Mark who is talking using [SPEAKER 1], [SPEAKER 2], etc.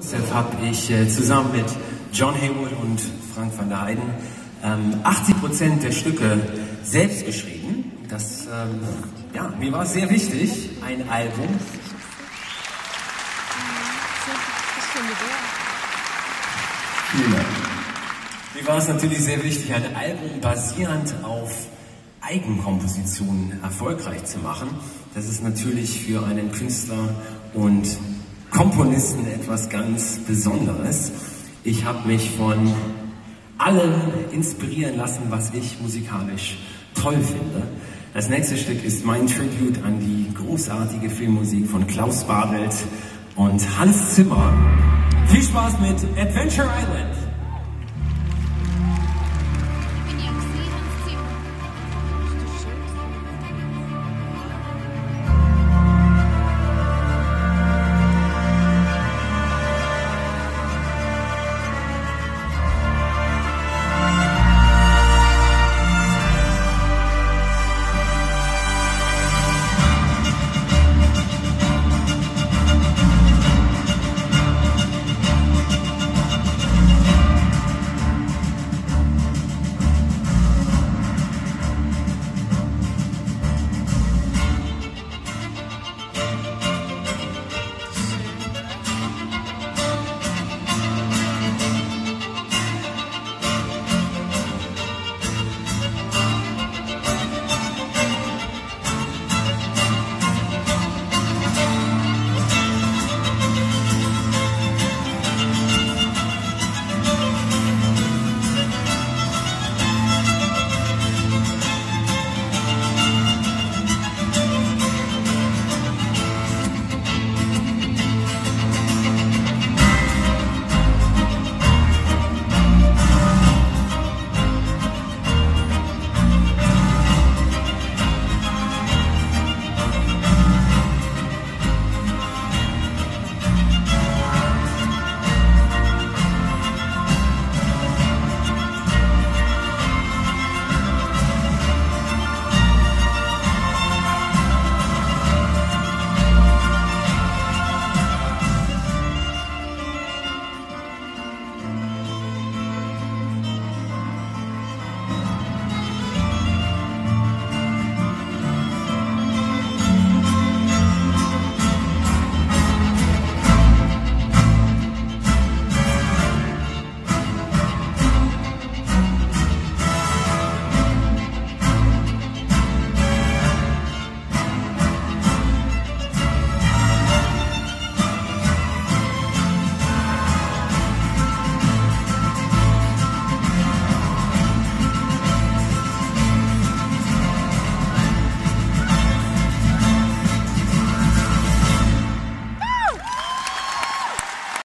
[SPEAKER 1] Deshalb habe ich äh, zusammen mit John Haywood und Frank van der Heiden ähm, 80 Prozent der Stücke selbst geschrieben. Das, ähm, ja, mir war es sehr wichtig, ein Album. Vielen Dank. Mir war es natürlich sehr wichtig, ein Album basierend auf Eigenkompositionen erfolgreich zu machen. Das ist natürlich für einen Künstler und Komponisten etwas ganz Besonderes. Ich habe mich von allem inspirieren lassen, was ich musikalisch toll finde. Das nächste Stück ist mein Tribute an die großartige Filmmusik von Klaus Badelt und Hans Zimmer. Viel Spaß mit Adventure Island!